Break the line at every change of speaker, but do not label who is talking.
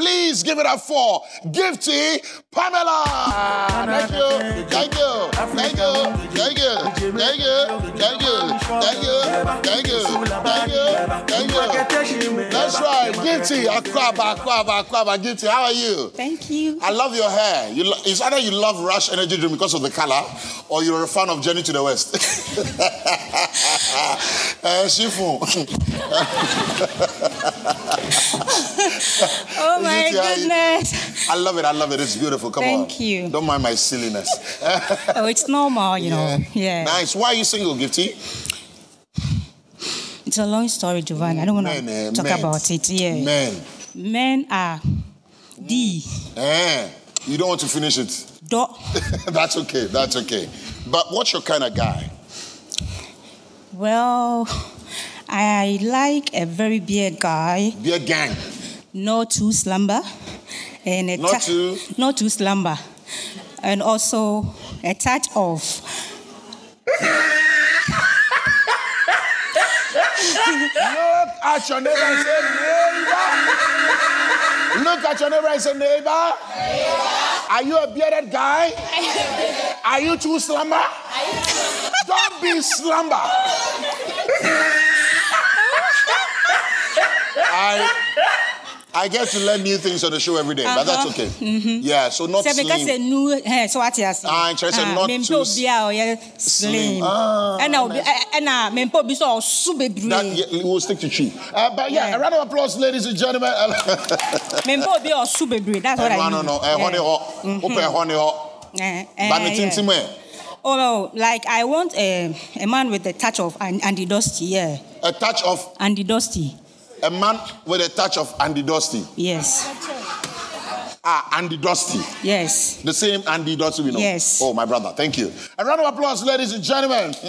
Please give it up for Gifty Pamela. Thank you, thank you, thank you, thank you, thank you, thank you, thank you, thank you, thank you, thank you. That's right, Gifty. Akwaba, Akwaba, Akwaba. Gifty, how are you?
Thank you.
I love your hair. You lo- it's either you love Rush Energy Drink because of the color, or you're a fan of Journey to the West. uh, Shifu.
My goodness.
I love it. I love it. It's beautiful. Come on.
Thank you.
Don't mind my silliness.
Oh, it's normal, you know. Yeah.
Nice. Why are you single, Gifty?
It's a long story, Giovanni. I don't want
Men, eh,
to talk
men.
about it. Yeah.
Men.
Men are D.
Eh, you don't want to finish it.
Do.
That's okay. That's okay. But what's your kind of guy?
Well, I like a very beard guy,
Be a gang.
Not too slumber, and a
Not too-
not too slumber, and also a touch of
Look at your neighbor and say, neighbor. Look at your neighbor and say, neighbor. Are you a bearded guy? Are you too slumber? Don't be slumber. I get to learn new things on the show every day, but that's
Uh-huh.
okay. Yeah, so not
meka
slim.
sɛ nu ɛ so wate ase
Ah, nkyerɛ sɛ not too
a
slim.
slim
Ah,
obi ɛ- ɛna mempɛ obi sɛ ɔso
That,
bebree
yeah, we'll stick to chi. Uh, but yeah,
Yeah.
a round of applause, ladies and gentlemen.
mempɛ obi a ɔso bebree that's what I
no,
mean
no, no. Eh, honey hot. Open honey hot.
Eh, eh,
But
yeah.
tintim eh.
Oh, no, like I want a, a man with a touch of An- Andy Dusty, yeah.
A touch of
Andy Dusty,
a man with a touch of Andy Dosty.
yes,
Ah, Andy Dosty.
yes.
The same Andy Dosty we know.
Yes.
Oh, my brother. Thank you. A round of applause, ladies and gentlemen.